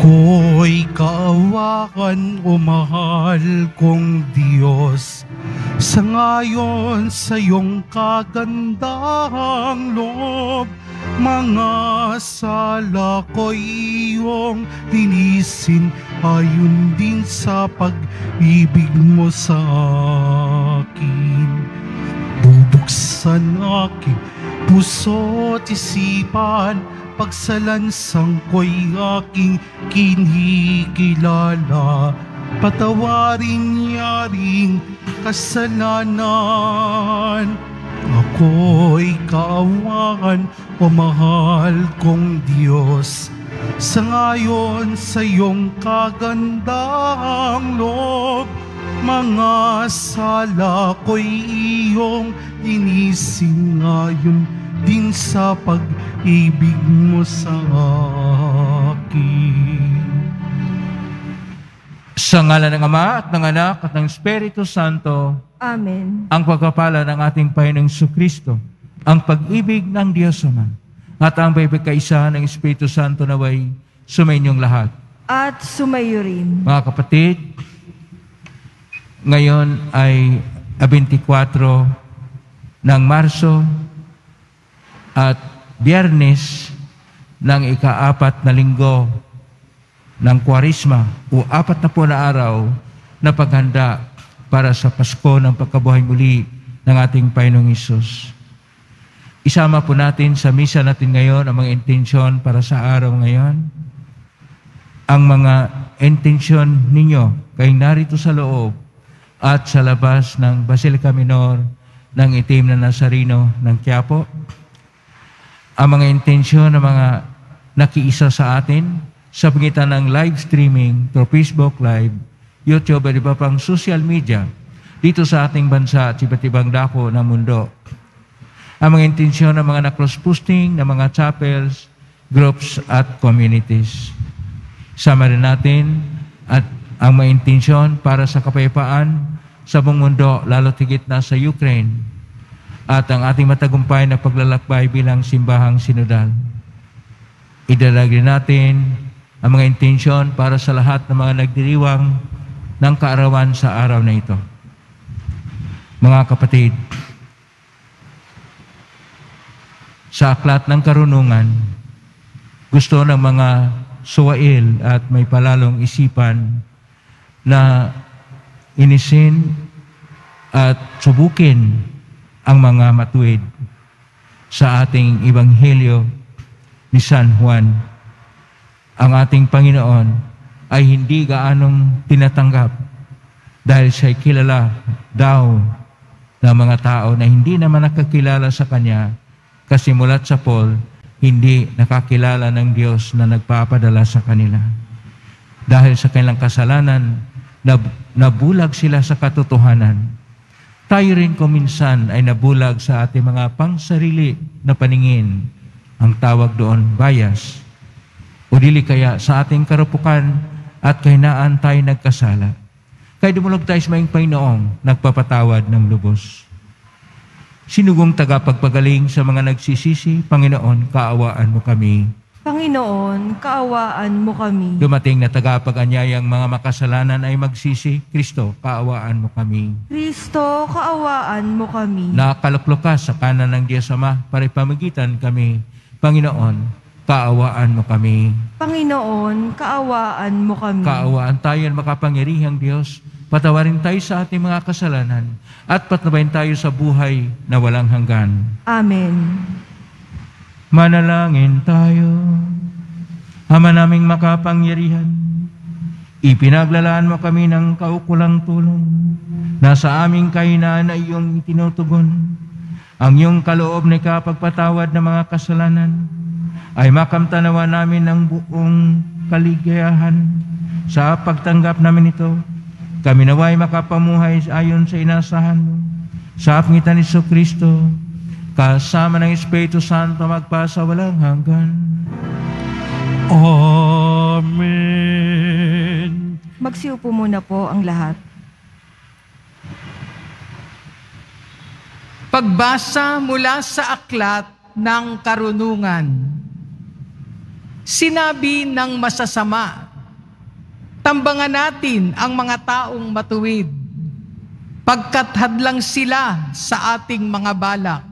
Ako'y kaawakan o mahal kong Diyos Sa ngayon sa iyong kagandahang loob Mga sala ko'y iyong tinisin Ayon din sa pag-ibig mo sa akin. Bubuksan aking puso't isipan Pagsalansang ko'y aking kinikilala. Patawarin yaring kasalanan. Ako'y kaawakan o mahal kong Diyos. Sa ngayon sa iyong kagandahang loob Mga sala ko'y iyong inisin ngayon din sa pag-ibig mo sa akin. Sa ngala ng Ama at ng Anak at ng Espiritu Santo, Amen. ang pagpapala ng ating Panginoong Kristo, ang pag-ibig ng Diyos Ama, at ang pagkakaisa ng Espiritu Santo naway sumainyong lahat. At sumayo rin. Mga kapatid, ngayon ay 24 ng Marso at biyernes ng ikaapat na linggo ng Kwarisma o apat na po na araw na paghanda para sa Pasko ng pagkabuhay muli ng ating Panginoong Isus. Isama po natin sa misa natin ngayon ang mga intensyon para sa araw ngayon. Ang mga intensyon ninyo kay narito sa loob at sa labas ng Basilica Minor ng itim na Nazareno ng Quiapo. Ang mga intensyon ng mga nakiisa sa atin sa pagitan ng live streaming through Facebook Live, YouTube at iba pang social media dito sa ating bansa at iba't ibang dako ng mundo. Ang mga intensyon ng mga na-cross-posting ng mga chapels, groups at communities. Sama rin natin at ang mga intensyon para sa kapayapaan sa buong mundo, lalo tigit na sa Ukraine, at ang ating matagumpay na paglalakbay bilang simbahang sinodal. Idalagin natin ang mga intensyon para sa lahat ng mga nagdiriwang ng kaarawan sa araw na ito. Mga kapatid, sa aklat ng karunungan, gusto ng mga suwail at may palalong isipan na inisin at subukin ang mga matuwid sa ating Ebanghelyo ni San Juan. Ang ating Panginoon ay hindi gaanong tinatanggap dahil siya'y kilala daw ng mga tao na hindi naman nakakilala sa Kanya kasi mulat sa Paul, hindi nakakilala ng Diyos na nagpapadala sa kanila. Dahil sa kanilang kasalanan, nab- nabulag sila sa katotohanan. Tayo rin kuminsan ay nabulag sa ating mga pangsarili na paningin. Ang tawag doon, bias. O dili kaya sa ating karupukan at kahinaan tayo nagkasala. Kaya dumulog tayo sa maing Panginoong nagpapatawad ng lubos. Sinugong tagapagpagaling sa mga nagsisisi, Panginoon, kaawaan mo kami. Panginoon, kaawaan mo kami. Dumating na tagapag-anyayang mga makasalanan ay magsisi, Kristo, kaawaan mo kami. Kristo, kaawaan mo kami. Nakaluklok ka sa kanan ng Diyos Ama para ipamagitan kami. Panginoon, kaawaan mo kami. Panginoon, kaawaan mo kami. Kaawaan tayo ng makapangyarihang Diyos. Patawarin tayo sa ating mga kasalanan at patnubayin tayo sa buhay na walang hanggan. Amen. Manalangin tayo. Ama naming makapangyarihan, ipinaglalaan mo kami ng kaukulang tulong na sa aming kahinaan ay iyong itinutugon. Ang iyong kaloob na kapagpatawad ng mga kasalanan ay makamtanawa namin ng buong kaligayahan sa pagtanggap namin ito. Kami naway makapamuhay ayon sa inasahan mo. Sa pangitan ni Kristo, kasama ng Espiritu Santo magpasa walang hanggan. Amen. Magsiupo muna po ang lahat. Pagbasa mula sa aklat ng karunungan. Sinabi ng masasama, Tambangan natin ang mga taong matuwid, pagkat hadlang sila sa ating mga balak.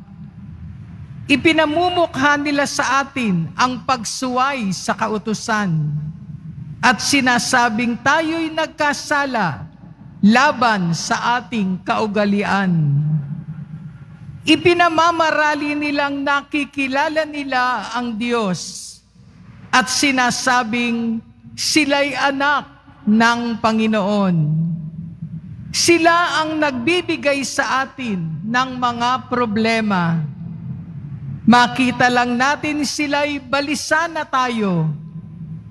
Ipinamumukha nila sa atin ang pagsuway sa kautusan at sinasabing tayo'y nagkasala laban sa ating kaugalian. Ipinamamarali nilang nakikilala nila ang Diyos at sinasabing sila'y anak ng Panginoon. Sila ang nagbibigay sa atin ng mga problema. Makita lang natin sila'y balisa na tayo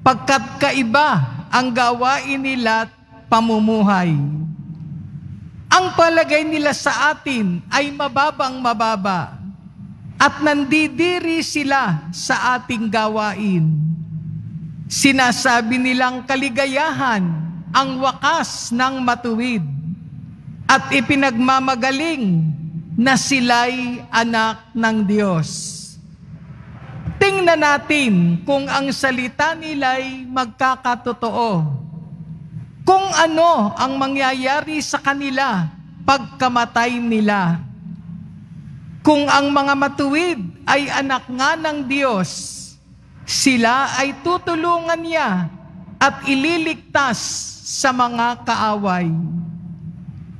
pagkat kaiba ang gawain nila at pamumuhay. Ang palagay nila sa atin ay mababang mababa at nandidiri sila sa ating gawain. Sinasabi nilang kaligayahan ang wakas ng matuwid at ipinagmamagaling na sila'y anak ng Diyos. Tingnan natin kung ang salita nila'y magkakatotoo kung ano ang mangyayari sa kanila pagkamatay nila. Kung ang mga matuwid ay anak nga ng Diyos, sila ay tutulungan niya at ililigtas sa mga kaaway.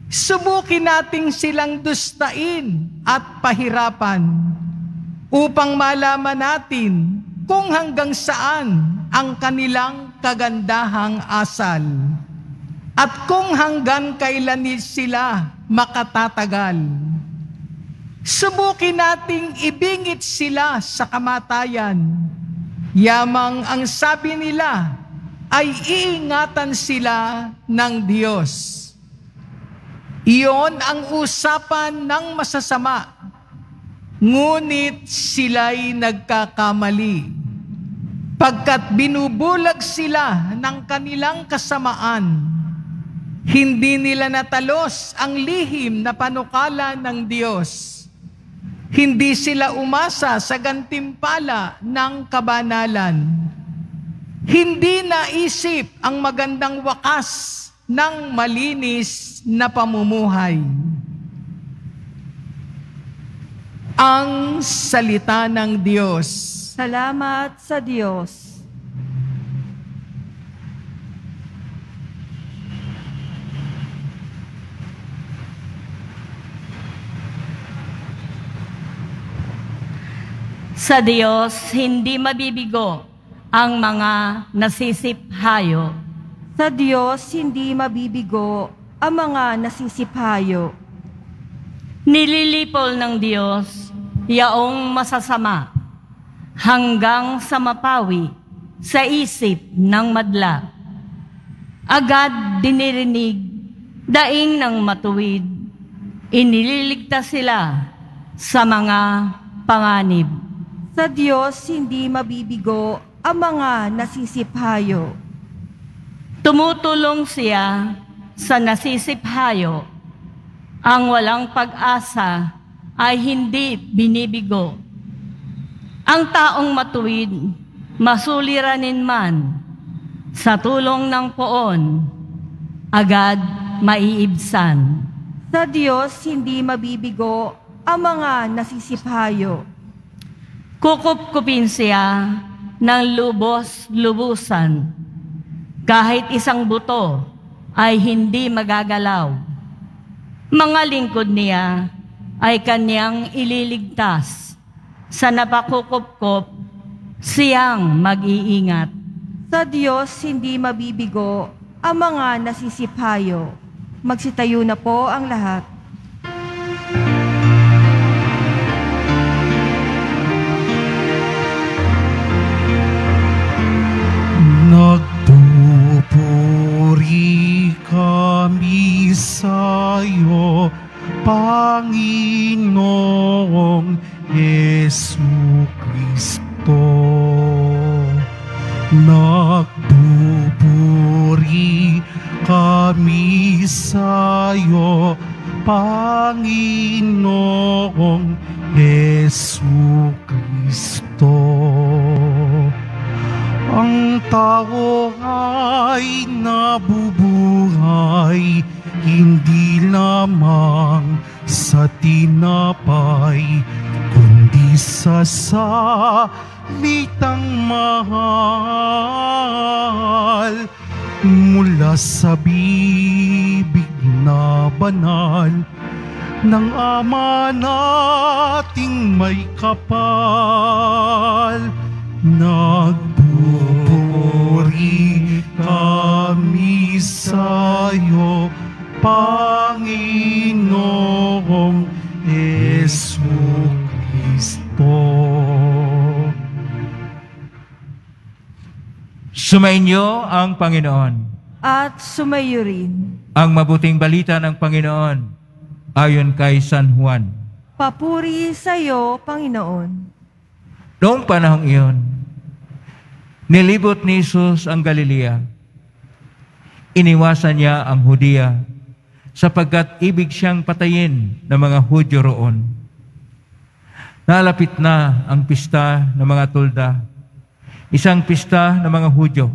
Subukin nating silang dustain at pahirapan upang malaman natin kung hanggang saan ang kanilang kagandahang asal at kung hanggang kailan sila makatatagal. Subukin nating ibingit sila sa kamatayan. Yamang ang sabi nila ay iingatan sila ng Diyos. Iyon ang usapan ng masasama. Ngunit sila'y nagkakamali. Pagkat binubulag sila ng kanilang kasamaan, hindi nila natalos ang lihim na panukala ng Diyos. Hindi sila umasa sa gantimpala ng kabanalan. Hindi naisip ang magandang wakas ng malinis na pamumuhay. Ang salita ng Diyos. Salamat sa Diyos. Sa Diyos, hindi mabibigo ang mga nasisiphayo. Sa Diyos, hindi mabibigo ang mga nasisiphayo. Nililipol ng Diyos yaong masasama hanggang sa mapawi sa isip ng madla. Agad dinirinig daing ng matuwid, inililigtas sila sa mga panganib. Sa Diyos hindi mabibigo ang mga nasisiphayo. Tumutulong siya sa nasisiphayo. Ang walang pag-asa ay hindi binibigo. Ang taong matuwid, masuliranin man, sa tulong ng poon, agad maiibsan. Sa Diyos hindi mabibigo ang mga nasisiphayo Kukup-kupin siya ng lubos-lubusan. Kahit isang buto ay hindi magagalaw. Mga lingkod niya ay kanyang ililigtas. Sa napakukup-kup, siyang mag-iingat. Sa Diyos hindi mabibigo ang mga nasisiphayo. Magsitayo na po ang lahat. Panginoong Yesu Kristo. Nagpupuri kami sa'yo, Panginoong Yesu Kristo ang tao ay nabubuhay hindi lamang sa tinapay kundi sa salitang mahal mula sa bibig na banal ng Ama nating may kapal. Nagpupuri Sumainyo ang Panginoon. At sumayo rin. Ang mabuting balita ng Panginoon ayon kay San Juan. Papuri sa iyo, Panginoon. Noong panahong iyon, nilibot ni Jesus ang Galilea. Iniwasan niya ang Hudiya sapagkat ibig siyang patayin ng mga Hudyo roon. Nalapit na ang pista ng mga tulda, isang pista ng mga Hudyo.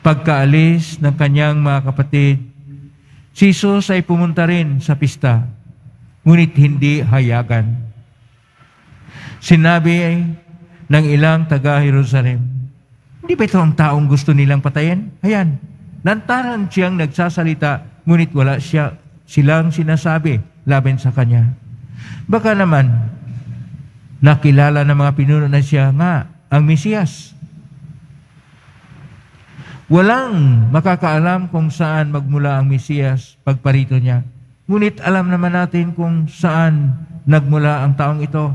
Pagkaalis ng kanyang mga kapatid, si Jesus ay pumunta rin sa pista, ngunit hindi hayagan. Sinabi ng ilang taga-Jerusalem, hindi ba ito ang taong gusto nilang patayin? Ayan, lantaran siyang nagsasalita, ngunit wala siya, silang sinasabi laban sa kanya. Baka naman, nakilala ng mga pinuno na siya nga ang Mesiyas. Walang makakaalam kung saan magmula ang Mesiyas pagparito niya. Ngunit alam naman natin kung saan nagmula ang taong ito.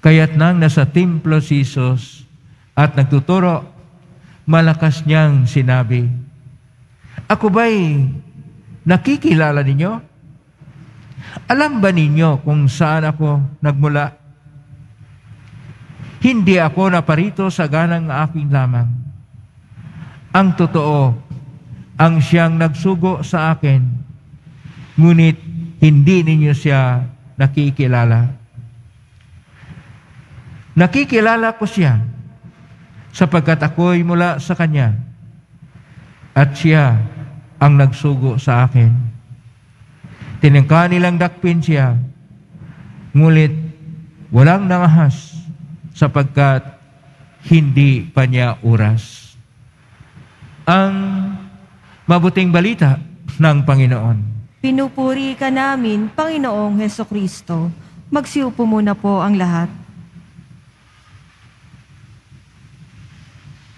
Kaya't nang nasa templo si Jesus at nagtuturo, malakas niyang sinabi, Ako ba'y nakikilala ninyo? Alam ba ninyo kung saan ako nagmula? Hindi ako naparito sa ganang aking lamang. Ang totoo, ang siyang nagsugo sa akin, ngunit hindi ninyo siya nakikilala. Nakikilala ko siya sapagkat ako'y mula sa Kanya at siya ang nagsugo sa akin. Tinangka nilang dakpin siya, ngulit walang nangahas sapagkat hindi pa niya oras. Ang mabuting balita ng Panginoon. Pinupuri ka namin, Panginoong Heso Kristo. Magsiupo muna po ang lahat.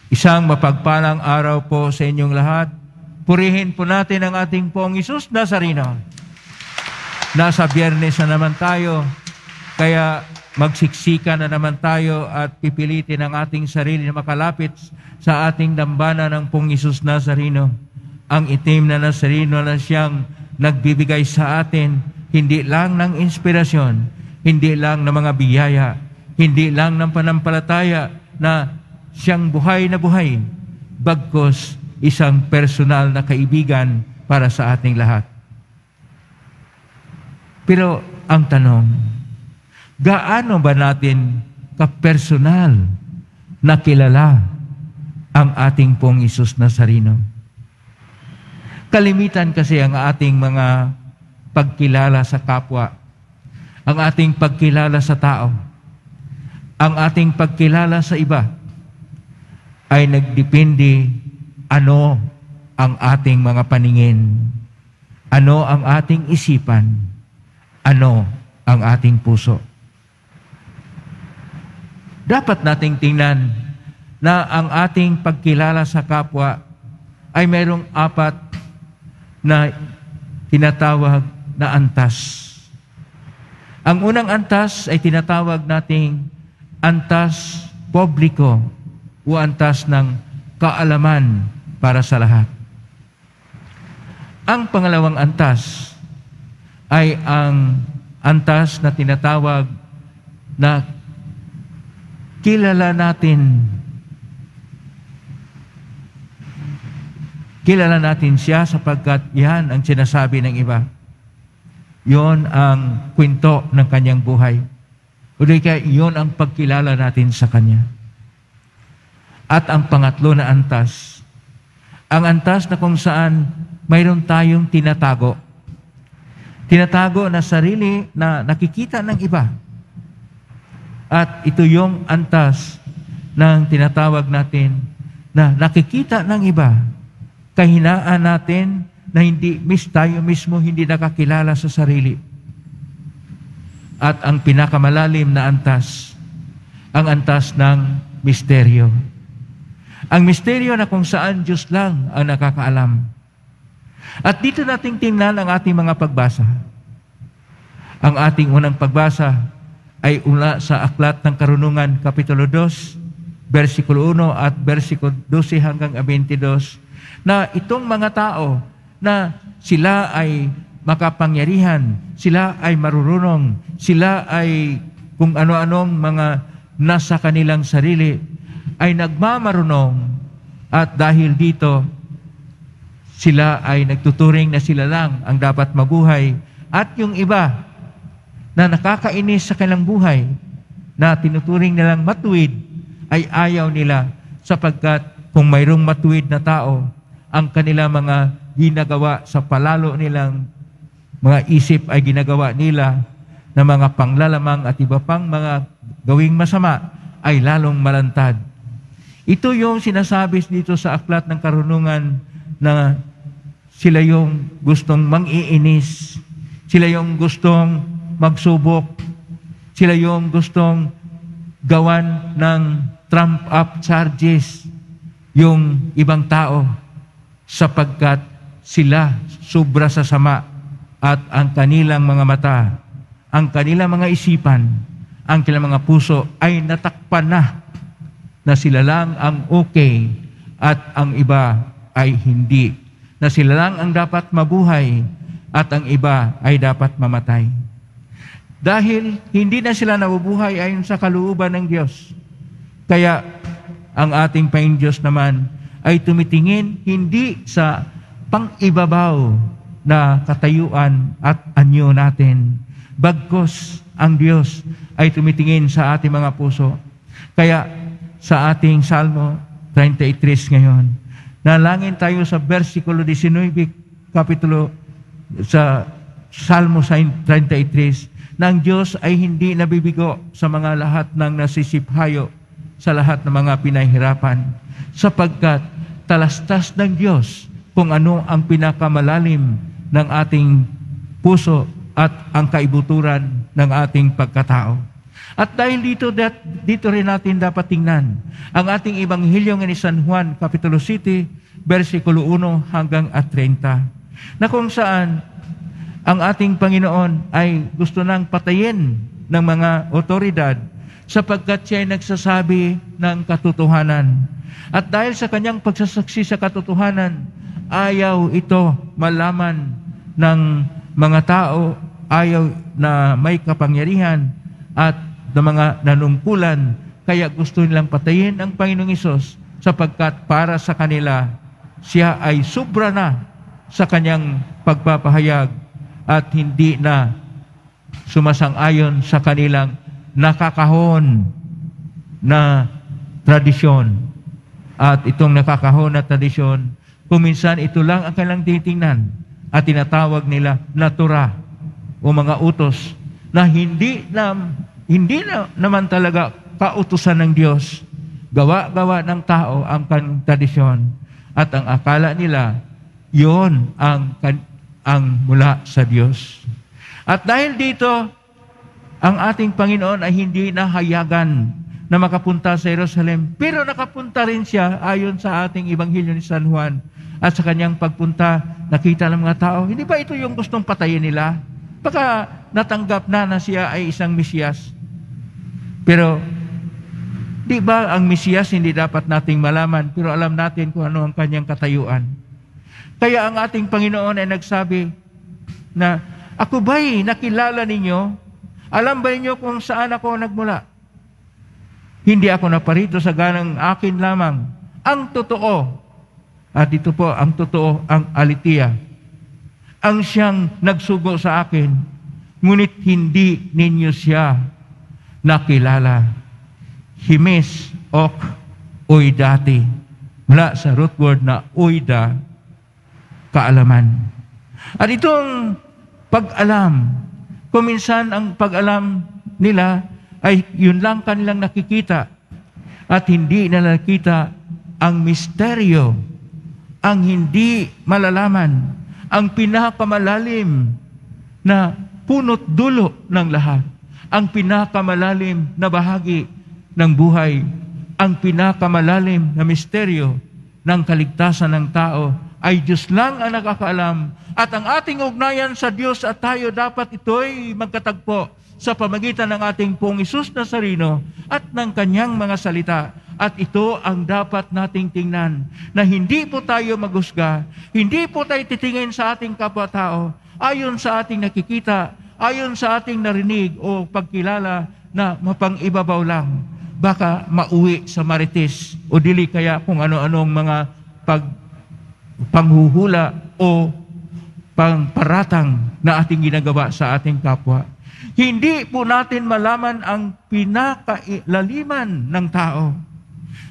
Isang mapagpalang araw po sa inyong lahat. Purihin po natin ang ating pong Isus Nazareno. Nasa biyernes na naman tayo, kaya magsiksika na naman tayo at pipilitin ang ating sarili na makalapit sa ating dambana ng pong Isus Nazareno. Ang itim na Nazareno na siyang nagbibigay sa atin hindi lang ng inspirasyon, hindi lang ng mga biyaya, hindi lang ng panampalataya na siyang buhay na buhay, bagkos isang personal na kaibigan para sa ating lahat. Pero ang tanong, gaano ba natin kapersonal na kilala ang ating pong Isus Nazareno? Kalimitan kasi ang ating mga pagkilala sa kapwa, ang ating pagkilala sa tao, ang ating pagkilala sa iba, ay nagdepende ano ang ating mga paningin, ano ang ating isipan, ano ang ating puso. Dapat nating tingnan na ang ating pagkilala sa kapwa ay mayroong apat na tinatawag na antas. Ang unang antas ay tinatawag nating antas publiko o antas ng kaalaman para sa lahat. Ang pangalawang antas ay ang antas na tinatawag na kilala natin kilala natin siya sapagkat yan ang sinasabi ng iba. Yon ang kwento ng kanyang buhay. O kaya yon ang pagkilala natin sa kanya. At ang pangatlo na antas, ang antas na kung saan mayroon tayong tinatago. Tinatago na sarili na nakikita ng iba. At ito yung antas ng tinatawag natin na nakikita ng iba. Kahinaan natin na hindi mis tayo mismo hindi nakakilala sa sarili. At ang pinakamalalim na antas, ang antas ng misteryo. Ang misteryo na kung saan Diyos lang ang nakakaalam. At dito nating tingnan ang ating mga pagbasa. Ang ating unang pagbasa ay ula sa Aklat ng Karunungan, Kapitulo 2, versikulo 1 at versikulo 12 hanggang 22, na itong mga tao na sila ay makapangyarihan, sila ay marurunong, sila ay kung ano-anong mga nasa kanilang sarili, ay nagmamarunong at dahil dito, sila ay nagtuturing na sila lang ang dapat mabuhay. At yung iba na nakakainis sa kanilang buhay na tinuturing nilang matuwid ay ayaw nila sapagkat kung mayroong matuwid na tao, ang kanilang mga ginagawa sa palalo nilang mga isip ay ginagawa nila na mga panglalamang at iba pang mga gawing masama ay lalong malantad. Ito yung sinasabi dito sa aklat ng karunungan na sila yung gustong mang-iinis, sila yung gustong magsubok, sila yung gustong gawan ng trump-up charges yung ibang tao sapagkat sila sobra sa sama at ang kanilang mga mata, ang kanilang mga isipan, ang kanilang mga puso ay natakpan na na sila lang ang okay at ang iba ay hindi. Na sila lang ang dapat mabuhay at ang iba ay dapat mamatay. Dahil hindi na sila nabubuhay ayon sa kalooban ng Diyos. Kaya ang ating Panginoon Diyos naman ay tumitingin hindi sa pang-ibabaw na katayuan at anyo natin. Bagkos ang Diyos ay tumitingin sa ating mga puso. Kaya sa ating Salmo 33 ngayon, nalangin tayo sa versikulo 19, kapitulo sa Salmo 33, ang Diyos ay hindi nabibigo sa mga lahat ng nasisiphayo, sa lahat ng mga pinahirapan, sapagkat talastas ng Diyos kung ano ang pinakamalalim ng ating puso at ang kaibuturan ng ating pagkatao. At dahil dito, that, dito rin natin dapat tingnan ang ating Ebanghelyo ni San Juan, Kapitulo 7, versikulo 1 hanggang at 30, na kung saan ang ating Panginoon ay gusto nang patayin ng mga otoridad sapagkat siya ay nagsasabi ng katotohanan. At dahil sa kanyang pagsasaksi sa katotohanan, ayaw ito malaman ng mga tao, ayaw na may kapangyarihan at ng mga nanungkulan, kaya gusto nilang patayin ang Panginoong Isos sapagkat para sa kanila, siya ay sobra na sa kanyang pagpapahayag at hindi na sumasang-ayon sa kanilang nakakahon na tradisyon. At itong nakakahon na tradisyon, kuminsan ito lang ang kanilang titingnan at tinatawag nila na Torah o mga utos na hindi na hindi na naman talaga kautusan ng Diyos. Gawa-gawa ng tao ang tradisyon at ang akala nila yon ang ang mula sa Diyos. At dahil dito, ang ating Panginoon ay hindi nahayagan na makapunta sa Jerusalem, pero nakapunta rin siya ayon sa ating Ebanghelyo ni San Juan. At sa kanyang pagpunta, nakita ng mga tao, hindi ba ito yung gustong patayin nila? Baka natanggap na na siya ay isang Mesiyas. Pero, di ba ang Mesiyas hindi dapat nating malaman, pero alam natin kung ano ang kanyang katayuan. Kaya ang ating Panginoon ay nagsabi na, Ako ba'y nakilala ninyo? Alam ba ninyo kung saan ako nagmula? Hindi ako naparito sa ganang akin lamang. Ang totoo, at ito po ang totoo, ang alitiya, ang siyang nagsugo sa akin, ngunit hindi ninyo siya nakilala. Himis ok oidati. Mula sa root word na oida, kaalaman. At itong pag-alam, kuminsan ang pag-alam nila ay yun lang kanilang nakikita at hindi na nakikita ang misteryo, ang hindi malalaman, ang pinakamalalim na punot dulo ng lahat, ang pinakamalalim na bahagi ng buhay, ang pinakamalalim na misteryo ng kaligtasan ng tao ay Diyos lang ang nakakaalam at ang ating ugnayan sa Diyos at tayo dapat ito'y magkatagpo sa pamagitan ng ating pong Isus na sarino at ng kanyang mga salita. At ito ang dapat nating tingnan, na hindi po tayo maghusga, hindi po tayo titingin sa ating kapwa-tao, ayon sa ating nakikita, ayon sa ating narinig o pagkilala na mapang-ibabaw lang. Baka mauwi sa marites o dili kaya kung ano-anong mga pag panghuhula o pangparatang na ating ginagawa sa ating kapwa. Hindi po natin malaman ang pinakailaliman ng tao.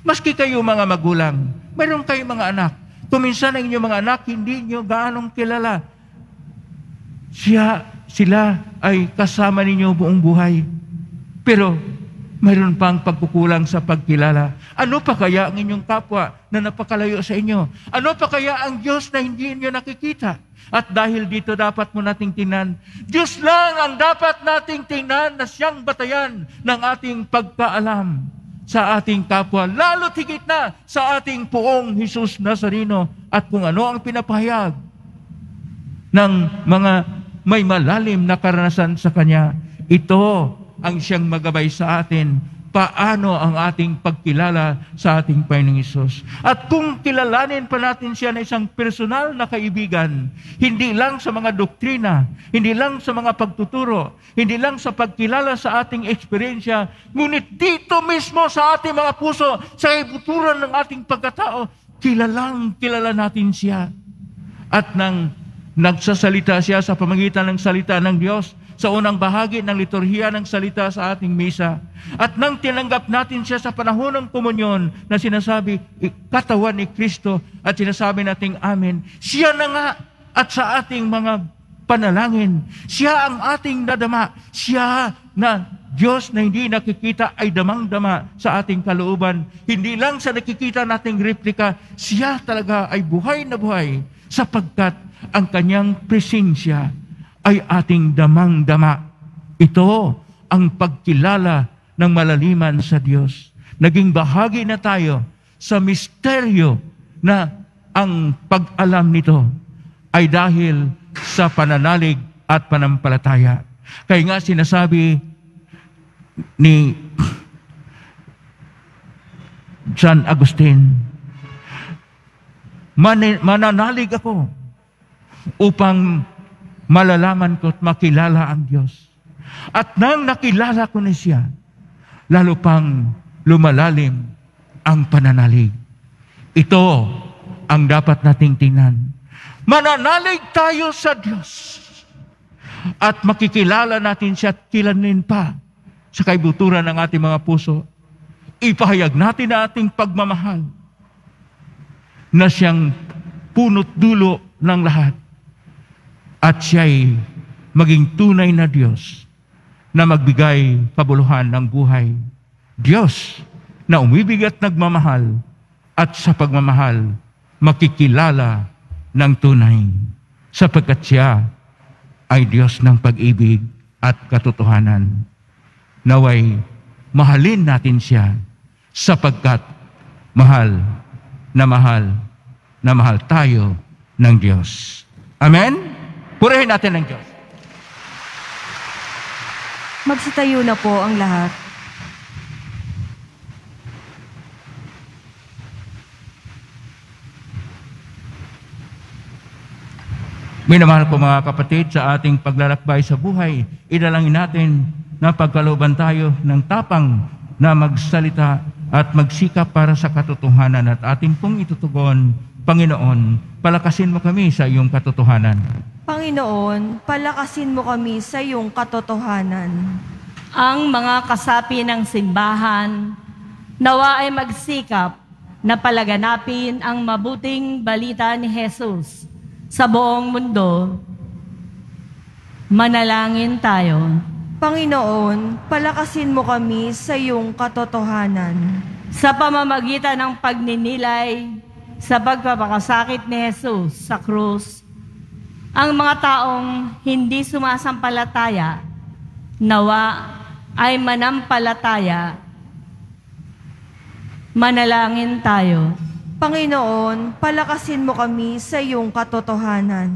Maski kayo mga magulang, mayroon kayong mga anak. Kuminsan ang inyong mga anak, hindi nyo gaanong kilala. Siya, sila ay kasama ninyo buong buhay. Pero mayroon pang pagkukulang sa pagkilala. Ano pa kaya ang inyong kapwa na napakalayo sa inyo? Ano pa kaya ang Diyos na hindi inyo nakikita? At dahil dito dapat mo nating tingnan, Diyos lang ang dapat nating tingnan na siyang batayan ng ating pagkaalam sa ating kapwa, lalo higit na sa ating puong Jesus Nazareno at kung ano ang pinapahayag ng mga may malalim na karanasan sa Kanya. Ito ang siyang magabay sa atin paano ang ating pagkilala sa ating Panginoong Isus. At kung kilalanin pa natin siya na isang personal na kaibigan, hindi lang sa mga doktrina, hindi lang sa mga pagtuturo, hindi lang sa pagkilala sa ating eksperyensya, ngunit dito mismo sa ating mga puso, sa ibuturan ng ating pagkatao, kilalang kilala natin siya. At nang nagsasalita siya sa pamagitan ng salita ng Diyos, sa unang bahagi ng liturhiya ng salita sa ating misa. At nang tinanggap natin siya sa panahon ng komunyon na sinasabi, katawan ni Kristo at sinasabi nating amen, siya na nga at sa ating mga panalangin, siya ang ating nadama, siya na Diyos na hindi nakikita ay damang-dama sa ating kalooban. Hindi lang sa nakikita nating replika, siya talaga ay buhay na buhay sapagkat ang kanyang presensya ay ating damang-dama. Ito ang pagkilala ng malaliman sa Diyos. Naging bahagi na tayo sa misteryo na ang pag-alam nito ay dahil sa pananalig at panampalataya. Kaya nga sinasabi ni San Agustin, mananalig ako upang malalaman ko at makilala ang Diyos. At nang nakilala ko na siya, lalo pang lumalalim ang pananalig. Ito ang dapat nating tingnan. Mananalig tayo sa Diyos at makikilala natin siya at kilanin pa sa kaibuturan ng ating mga puso. Ipahayag natin ang ating pagmamahal na siyang punot dulo ng lahat at siya'y maging tunay na Diyos na magbigay kabuluhan ng buhay. Diyos na umibig at nagmamahal at sa pagmamahal makikilala ng tunay sapagkat siya ay Diyos ng pag-ibig at katotohanan. Naway, mahalin natin siya sapagkat mahal na mahal na mahal tayo ng Diyos. Amen? Purihin natin ng Diyos. Magsitayo na po ang lahat. Minamahal ko mga kapatid sa ating paglalakbay sa buhay, idalangin natin na pagkalooban tayo ng tapang na magsalita at magsikap para sa katotohanan at ating pong itutugon, Panginoon, palakasin mo kami sa iyong katotohanan. Panginoon, palakasin mo kami sa iyong katotohanan. Ang mga kasapi ng simbahan, nawa ay magsikap na palaganapin ang mabuting balita ni Jesus sa buong mundo. Manalangin tayo. Panginoon, palakasin mo kami sa iyong katotohanan. Sa pamamagitan ng pagninilay sa pagpapakasakit ni Jesus sa krus, ang mga taong hindi sumasampalataya, nawa ay manampalataya. Manalangin tayo. Panginoon, palakasin mo kami sa iyong katotohanan.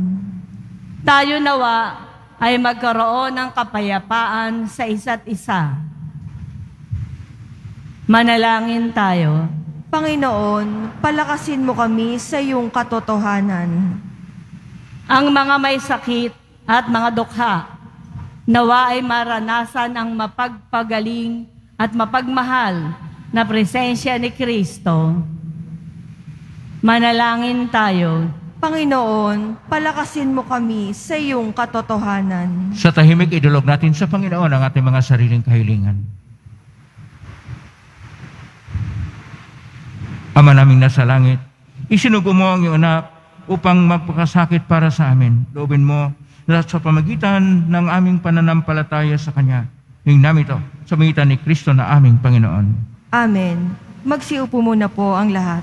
Tayo nawa ay magkaroon ng kapayapaan sa isa't isa. Manalangin tayo. Panginoon, palakasin mo kami sa iyong katotohanan. Ang mga may sakit at mga dukha, nawa ay maranasan ang mapagpagaling at mapagmahal na presensya ni Kristo. Manalangin tayo. Panginoon, palakasin mo kami sa iyong katotohanan. Sa tahimik, idulog natin sa Panginoon ang ating mga sariling kahilingan. Ama naming nasa langit, isinugo mo ang iyong anak upang magpakasakit para sa amin. Loobin mo na sa pamagitan ng aming pananampalataya sa Kanya. Hing namin ito sa magitan ni Kristo na aming Panginoon. Amen. Magsiupo muna po ang lahat.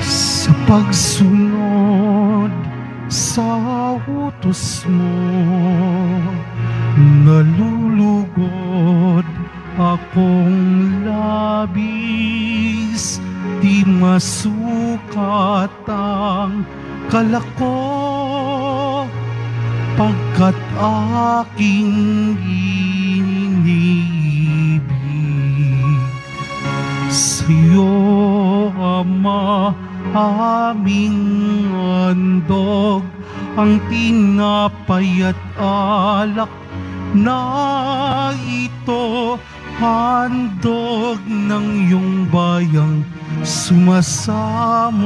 Sa pagsunod sa utos mo, nalulugod akong labis, di masukat ang kalako, pagkat aking iniibig. Sa'yo, Ama, aming andog, ang tinapay at alak na ito, handog ng iyong bayang sumasamot,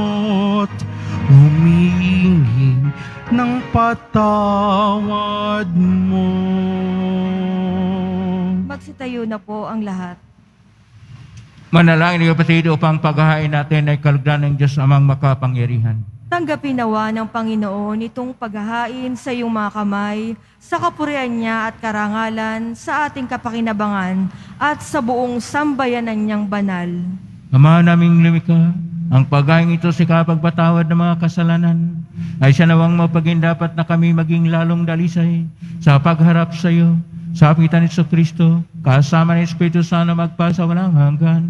humingi ng patawad mo. Magsitayo na po ang lahat. Manalangin niyo kapatid upang paghahain natin ay kalugdan ng Diyos amang makapangyarihan. Tanggapin nawa ng Panginoon itong paghahain sa iyong mga kamay, sa kapurihan niya at karangalan, sa ating kapakinabangan, at sa buong sambayanan niyang banal. Ama naming lumika, ang paghahain ito si kapagpatawad ng mga kasalanan, ay siya nawang mapaging dapat na kami maging lalong dalisay sa pagharap sa iyo, sa apitan ni Kristo, kasama ni Espiritu Santo magpasa walang hanggan.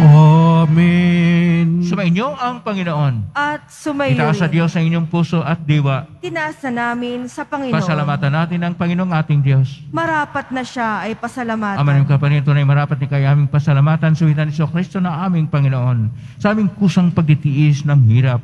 Amen. Sumainyo ang Panginoon. At sumayo, Itaas sa Diyos ang inyong puso at diwa. tinaas na namin sa Panginoon. Pasalamatan natin ang Panginoong ating Diyos. Marapat na siya ay pasalamatan. Ama ng kapanin, tunay marapat ni kaya aming pasalamatan sa witan ni Kristo na aming Panginoon. Sa aming kusang pagtitiis ng hirap.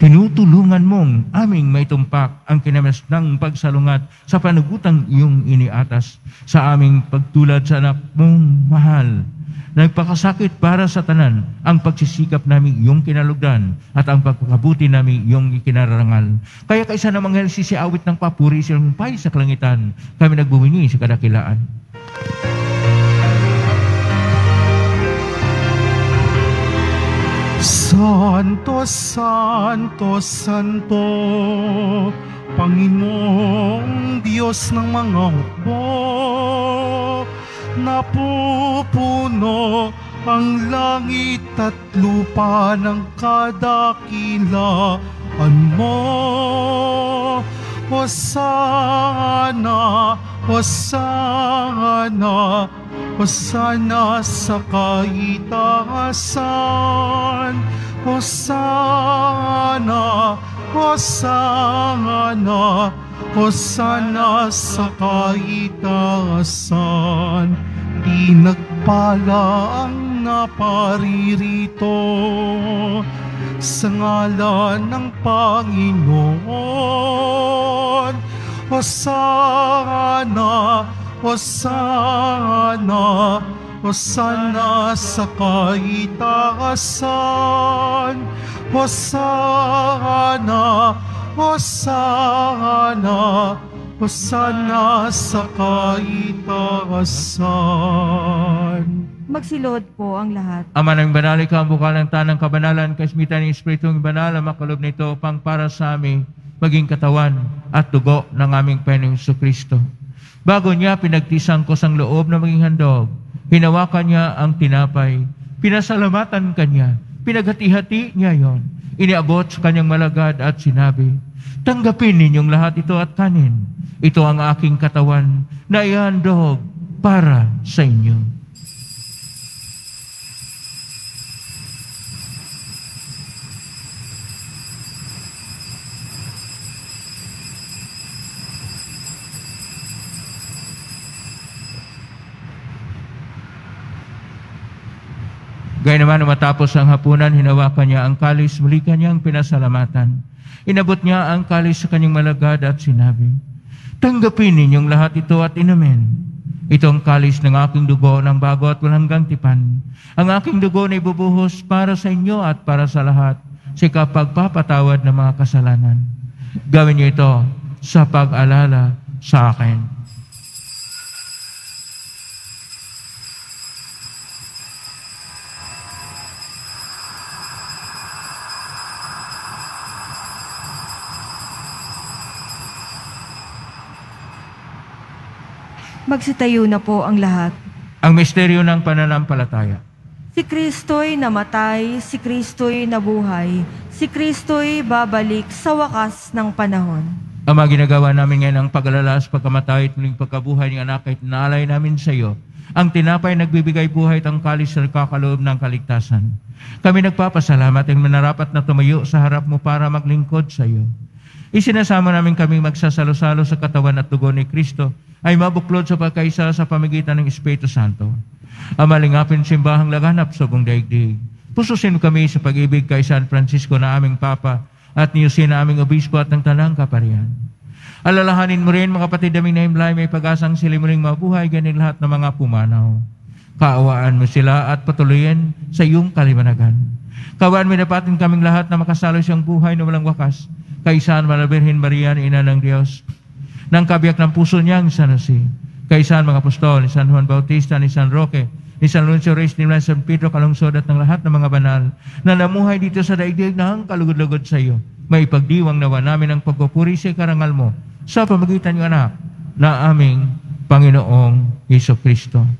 Tinutulungan mong aming may tumpak ang kinamas ng pagsalungat sa panugutang iyong iniatas sa aming pagtulad sa anak mong mahal. Nagpakasakit para sa tanan ang pagsisikap namin iyong kinalugdan at ang pagpakabuti namin iyong ikinarangal. Kaya kaisa namang si awit ng papuri silang pay sa kalangitan, kami nagbumingi sa kadakilaan. Santo, Santo, Santo, Panginoong Diyos ng mga hukbo, napupuno ang langit at lupa ng kadakilaan mo. Hosana, Hosana, Hosana sa kaitaasan. Hosana, Hosana, Hosana sa kaitaasan. Di nagpala ang naparirito sa ngalan ng Panginoon. Hosana, Hosana, Hosana sa kaitaasan. Hosana, Hosana, Hosana sa kaitaasan. Magsilod po ang lahat. Ama ng banal, ikaw ang bukal ng tanang kabanalan, kasmitan ng Espiritong banal, ang makalob nito upang para sa amin, maging katawan at dugo ng aming Panginoong Kristo. Bago niya pinagtisang ko sang loob na maging handog, hinawakan niya ang tinapay, pinasalamatan kanya, pinaghati-hati niya yon, iniabot sa kanyang malagad at sinabi, Tanggapin ninyong lahat ito at kanin. Ito ang aking katawan na ihandog para sa inyo. Gaya naman matapos ang hapunan, hinawakan niya ang kalis, muli kanyang pinasalamatan. Inabot niya ang kalis sa kanyang malagad at sinabi, Tanggapin ninyong lahat ito at inumin. Ito ang kalis ng aking dugo ng bago at walang tipan. Ang aking dugo na ibubuhos para sa inyo at para sa lahat sa kapagpapatawad ng mga kasalanan. Gawin niyo ito sa pag-alala sa akin. Magsitayo na po ang lahat. Ang misteryo ng pananampalataya. Si Kristo'y namatay, si Kristo'y nabuhay, si Kristo'y babalik sa wakas ng panahon. Ang mga ginagawa namin ngayon ang pag-alala sa pagkamatay at muling pagkabuhay ng anak ay naalay namin sa iyo. Ang tinapay nagbibigay buhay at ang kalis na nagkakaloob ng kaligtasan. Kami nagpapasalamat at manarapat na tumayo sa harap mo para maglingkod sa iyo. Isinasama namin kami magsasalo-salo sa katawan at dugo ni Kristo ay mabuklod sa pagkaisa sa pamigitan ng Espiritu Santo. Ang malingapin simbahang laganap sa buong daigdig. Pususin kami sa pag-ibig kay San Francisco na aming Papa at niyusin na aming Obispo at ng Tanang Kaparian. Alalahanin mo rin mga kapatid naming naimlay may pag-asang sila muling mabuhay ganin lahat ng mga pumanaw. Kaawaan mo sila at patuloyin sa iyong kalimanagan. Kawaan mo dapatin kaming lahat na makasalo siyang buhay na walang wakas kay San Malabirhin Maria, Ina ng Diyos, ng kabiyak ng puso niyang San Jose, kay San mga apostol, ni San Juan Bautista, ni San Roque, ni San Lucio Reyes, ni San Pedro Kalungsod at ng lahat ng mga banal na namuhay dito sa daigdig ng kalugod-lugod sa iyo. May pagdiwang nawa namin ang pagpupuri sa karangal mo sa pamagitan ng anak na aming Panginoong Yeso Kristo.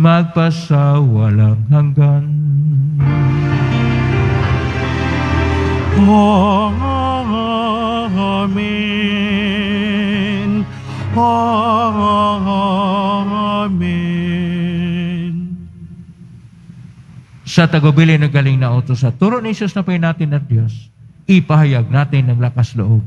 magpasawalang hanggan. Amen. Amen. Sa tagubili ng galing na utos sa turo ni Jesus na natin at Diyos, ipahayag natin ng lakas loob.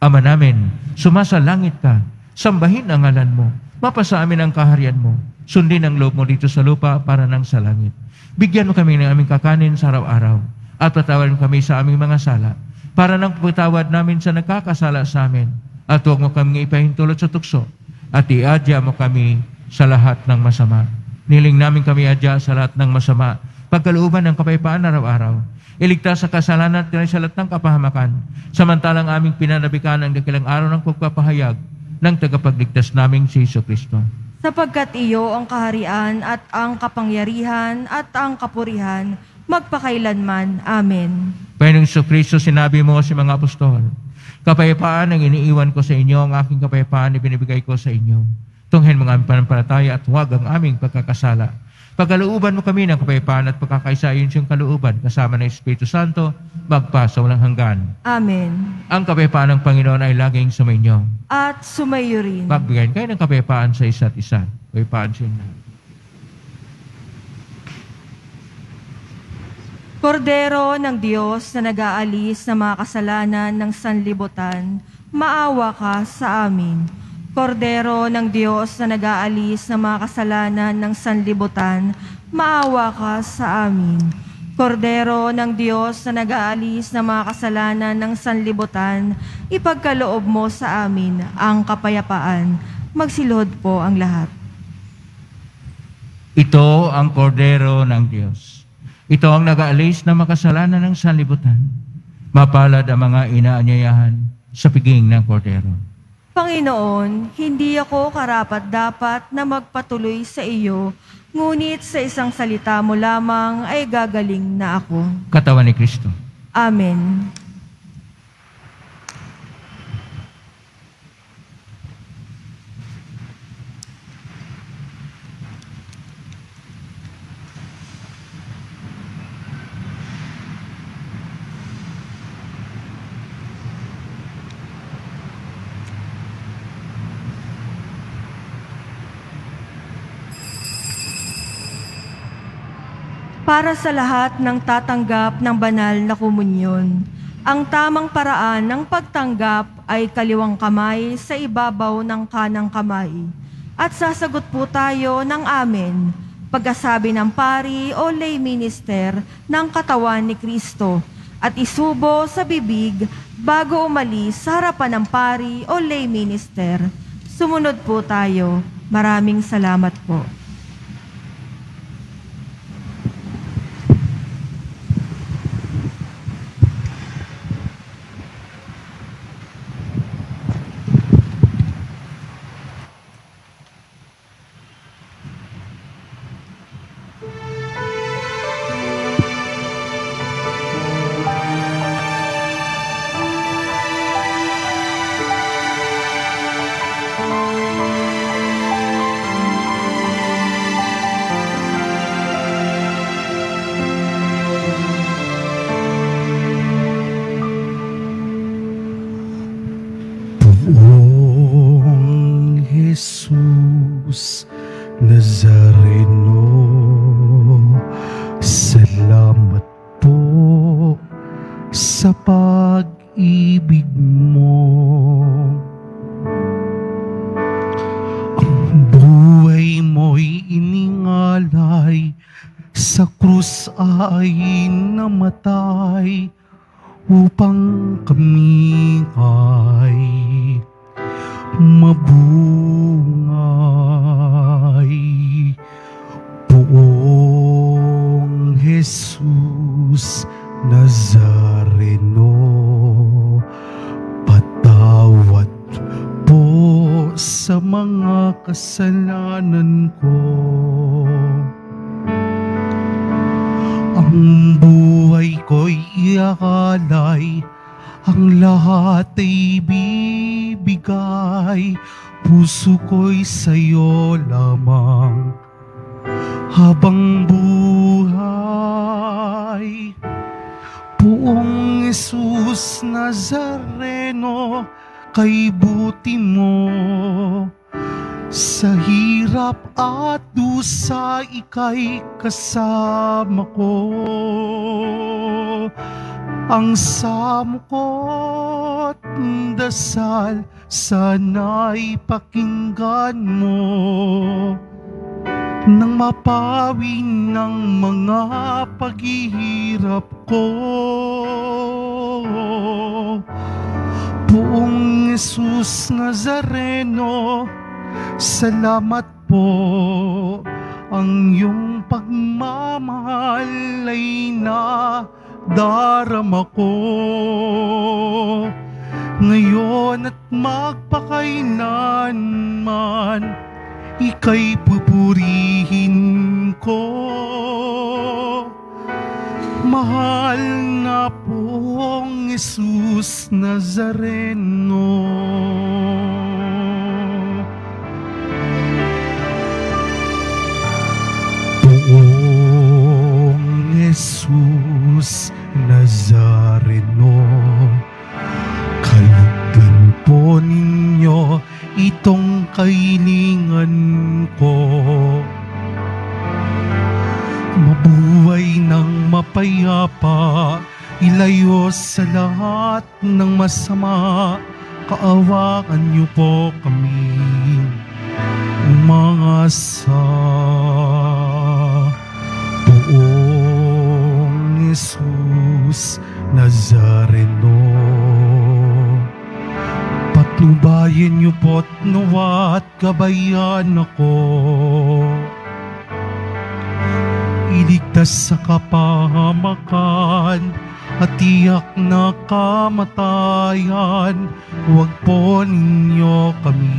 Ama namin, sumasalangit ka, sambahin ang ngalan mo, mapasa amin ang kaharian mo, sundin ang loob mo dito sa lupa para nang sa langit. Bigyan mo kami ng aming kakanin sa araw-araw at patawarin kami sa aming mga sala para nang patawad namin sa nagkakasala sa amin at huwag mo kami ipahintulot sa tukso at iadya mo kami sa lahat ng masama. Niling namin kami adya sa lahat ng masama pagkalooban ng kapayapaan araw-araw. Iligtas sa kasalanan at sa lahat ng kapahamakan, samantalang aming pinanabikan ang dakilang araw ng pagpapahayag ng tagapagligtas naming si Iso Kristo. Sapagkat iyo ang kaharian at ang kapangyarihan at ang kapurihan magpakailanman. Amen. Panginoong Iso Kristo, sinabi mo sa mga apostol, kapayapaan ang iniiwan ko sa inyo, ang aking kapayapaan ibinibigay ko sa inyo. Tunghen mga aming panampalataya at huwag ang aming pagkakasala. Pagkalooban mo kami ng kapayapaan at pagkakaisa yun siyang kalooban kasama ng Espiritu Santo, magpa sa walang hanggan. Amen. Ang kapayapaan ng Panginoon ay laging sumainyo. At sumayo rin. Magbigay kayo ng kapayapaan sa isa't isa. Kapayapaan sa inyo. Kordero ng Diyos na nag-aalis sa mga kasalanan ng sanlibutan, maawa ka sa amin. Kordero ng Diyos na nag-aalis sa mga kasalanan ng sanlibutan, maawa ka sa amin. Kordero ng Diyos na nag-aalis ng mga kasalanan ng sanlibutan, ipagkaloob mo sa amin ang kapayapaan. Magsilod po ang lahat. Ito ang kordero ng Diyos. Ito ang nag-aalis na makasalanan ng sanlibutan. Mapalad ang mga inaanyayahan sa piging ng kordero. Panginoon, hindi ako karapat-dapat na magpatuloy sa iyo, ngunit sa isang salita mo lamang ay gagaling na ako. Katawan ni Kristo. Amen. Para sa lahat ng tatanggap ng banal na komunyon, ang tamang paraan ng pagtanggap ay kaliwang kamay sa ibabaw ng kanang kamay. At sasagot po tayo ng amen, pagkasabi ng pari o lay minister ng katawan ni Kristo at isubo sa bibig bago umalis sa harapan ng pari o lay minister. Sumunod po tayo. Maraming salamat po. Iningalay Sa krus ay namatay Upang kami ay mabungay. Buong Jesus Nazareno Patawad po sa mga kasalanan ko Ang buhay ko'y iakalay Ang lahat ay bibigay Puso ko'y sa'yo lamang. Habang buhay Buong Jesus Nazareno Kay buti mo sa hirap at dusa ika'y kasama ko. Ang samo ko't dasal sana'y pakinggan mo. Nang mapawi ng mga paghihirap ko. Buong Jesus Nazareno Salamat po. Ang iyong pagmamahal ay na darama ko. Ngayon at magpakailanman ika'y pupurihin ko. Mahal na pong Jesus Nazareno Jesus Nazareno Kalugdan po ninyo itong kailingan ko. Mabuhay ng mapayapa, ilayo sa lahat ng masama, kaawaan niyo po kami, umangasa. Poong Jesus Nazareno, patnubayan niyo po't nawa at gabayan ako. Iligtas sa kapahamakan at tiyak na kamatayan, huwag po ninyo kami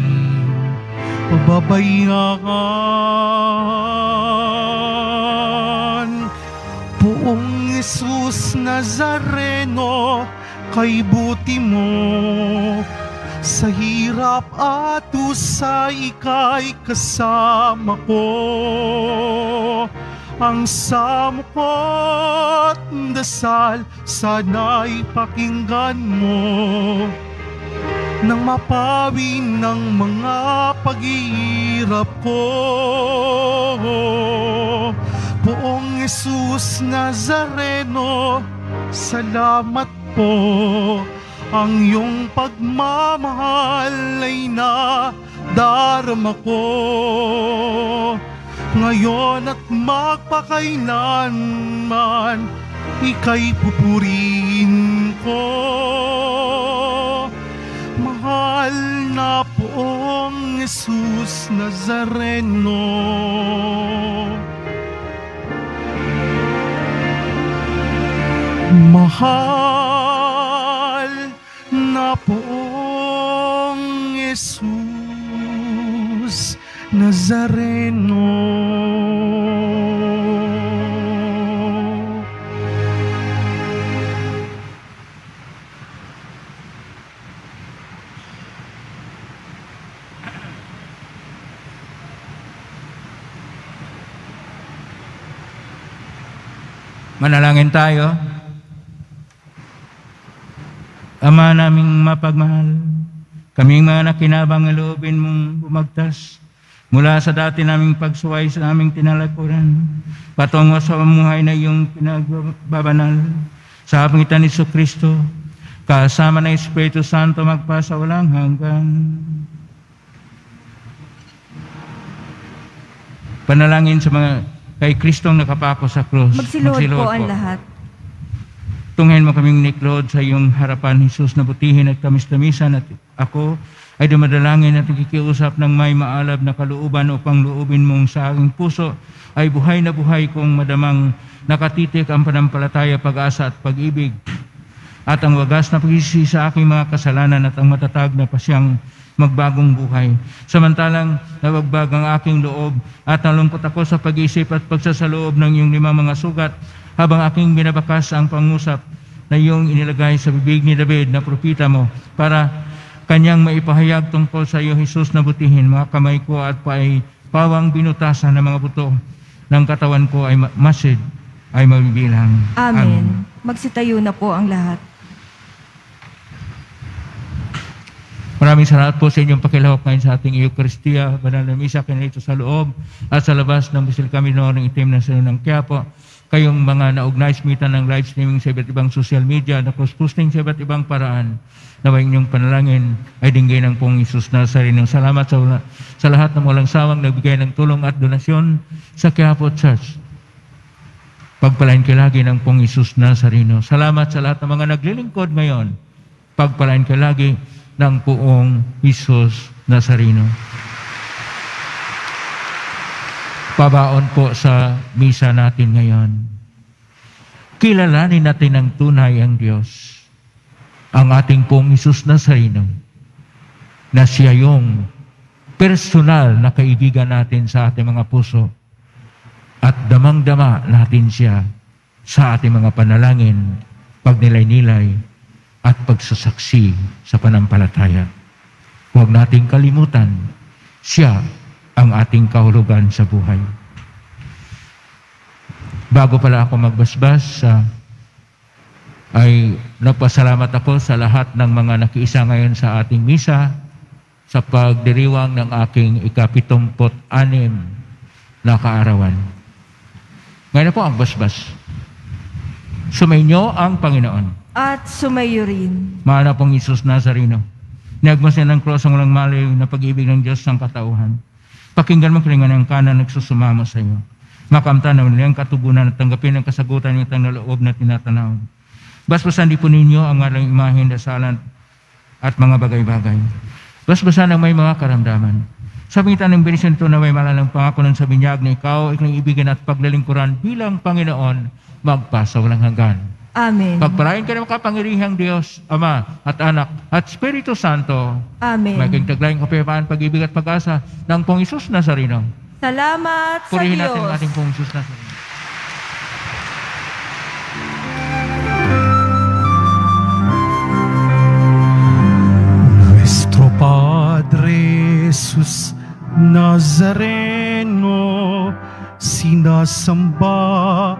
pababayaan. Jesus Nazareno, kay buti mo, sa hirap at usay ika'y kasama ko. Ang samo ko't dasal, sana'y pakinggan mo nang mapawi ng mga paghihirap ko. Poong Jesus Nazareno, salamat po. Ang iyong pagmamahal ay nadarama ko. Ngayon at magpakailanman, ika'y pupurihin ko. Mahal na poong Jesus Nazareno. Mahal na poong Jesus Nazareno. Manalangin tayo. Ama naming mapagmahal, kaming mga nakinabang na loobin mong bumagtas mula sa dati naming pagsuway sa aming tinalakuran, patungo sa pamuhay na iyong pinagbabanal sa pangitan ni Kristo, kasama ng Espiritu Santo magpasa walang hanggan. Panalangin sa mga kay Kristong nakapako sa krus. Magsiluhod po ang lahat. Tunghayin mo kaming niklod sa iyong harapan, Jesus, na butihin at kamis-kamisan at ako ay dumadalangin at nakikiusap ng may maalab na kalooban upang loobin mong sa aking puso ay buhay na buhay kong madamang nakatitik ang panampalataya, pag-asa at pag-ibig at ang wagas na pagsisi sa aking mga kasalanan at ang matatag na pasyang magbagong buhay. Samantalang nabagbag ang aking loob at nalungkot ako sa pag-isip at pagsasaloob ng iyong limang mga sugat habang aking binabakas ang pangusap na iyong inilagay sa bibig ni David na propita mo para kanyang maipahayag tungkol sa iyo, Jesus, na butihin mga kamay ko at paay pawang binutasan ng mga buto ng katawan ko ay ma- masid ay mabibilang. Amen. Magsitayo na po ang lahat. Maraming salamat po sa inyong pakilahok ngayon sa ating Eucharistia, banal na misa, kinito sa loob at sa labas ng Basil Camino ng itim ng Salon ng Quiapo. Kayong mga naugnay smitan ng live streaming sa iba't ibang social media na cross-posting sa iba't ibang paraan na inyong panalangin ay dinggay ng pong Isus Nazareno. Salamat sa, sa lahat ng walang sawang nagbigay ng tulong at donasyon sa Quiapo Church. Pagpalain ka lagi ng pong Isus Nazareno. Salamat sa lahat ng mga naglilingkod ngayon. Pagpalain ka lagi ng poong Isus Nazareno. Pabaon po sa misa natin ngayon. Kilalanin natin ng tunay ang Diyos. Ang ating pong Isus Nazareno na siya yung personal na kaibigan natin sa ating mga puso at damang-dama natin siya sa ating mga panalangin, pagnilay-nilay, at pagsasaksi sa panampalataya. Huwag nating kalimutan, siya ang ating kahulugan sa buhay. Bago pala ako magbasbas, uh, ay nagpasalamat ako sa lahat ng mga nakiisa ngayon sa ating misa sa pagdiriwang ng aking ikapitumpot anim na kaarawan. Ngayon po ang basbas. Sumainyo ang Panginoon. At sumayo rin. Mahal na pong Isus Nazareno. Niagmas niya ng cross ang walang mali na pag-ibig ng Diyos ng katauhan. Pakinggan mo kilingan ng kanan nagsusumamo sa iyo. Makamta na niyang katugunan at tanggapin ang kasagutan ng itang loob na tinatanaw. Basbasan di po ninyo ang alang imahin, dasalan at mga bagay-bagay. Basbasan ang may mga karamdaman. Sa pingitan ng benisyon ito na may malalang pangako ng sa binyag na ikaw, iklang ibigan at paglalingkuran bilang Panginoon, magpasa walang hanggan. Amen. Pagpalain ka ng makapangyarihang Diyos, Ama at Anak at Espiritu Santo, Amen. may kagtaglayang kapayapaan, pag-ibig at pag-asa ng pong Isus Nazareno. Salamat sa Purihin Diyos. natin ang ating pong Isus Nazareno. Nuestro Padre Jesus Nazareno, sinasamba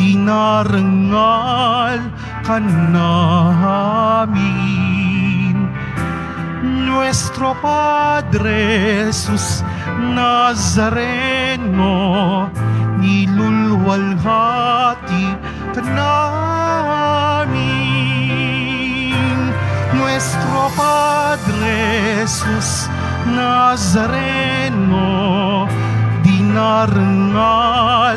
dinarangal ka namin. Nuestro Padre Jesus Nazareno, nilulwalhati ka namin. Nuestro Padre Jesus Nazareno, dinarangal